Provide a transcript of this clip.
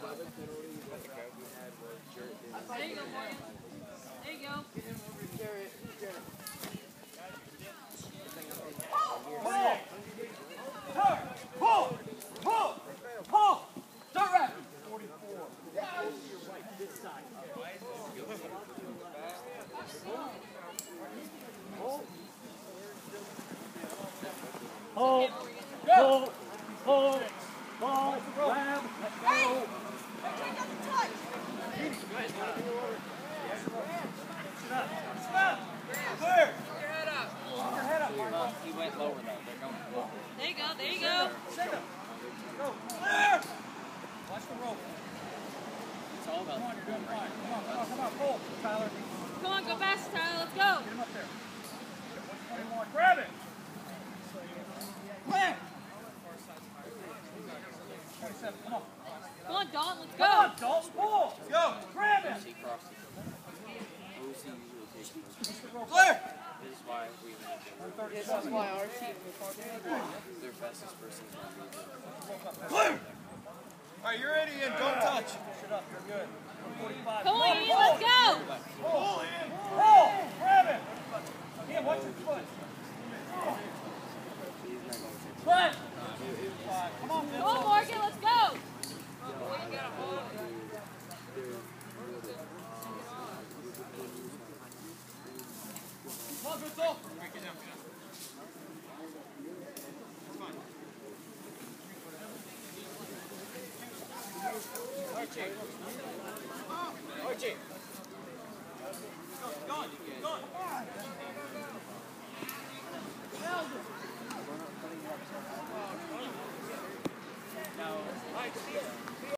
The other penalty. There you go, ball, grab, let go. Sit up, sit up. Clear. Keep your head up. Keep your head up, Marco. He went lower though. They're going lower. There you go. There you go. Send him. Go. Clear. Watch the rope. It's all about Come on, you're doing fine. Come on, come on, come on. Pull, Tyler. Come on, go fast, Tyler. Let's go. Get him up there. 21. Grab it. Clear. 27. Come on. Come on, Dalton. Let's Come on, go. Dalton. Pull. Go. Grab it. he crosses. OC usually takes first. Clear. This is why we This is why our team their fastest person is going to Clear. All right, you're ready, Ian. Don't touch. Shut up. You're good. 45. Come on, Ian. Let's go. Pull, Ian. Pull. Grab it. Ian, watch your foot. Clear. Come on, Come on, oh, Stop! It down, yeah. It's fine. Archie! Archie!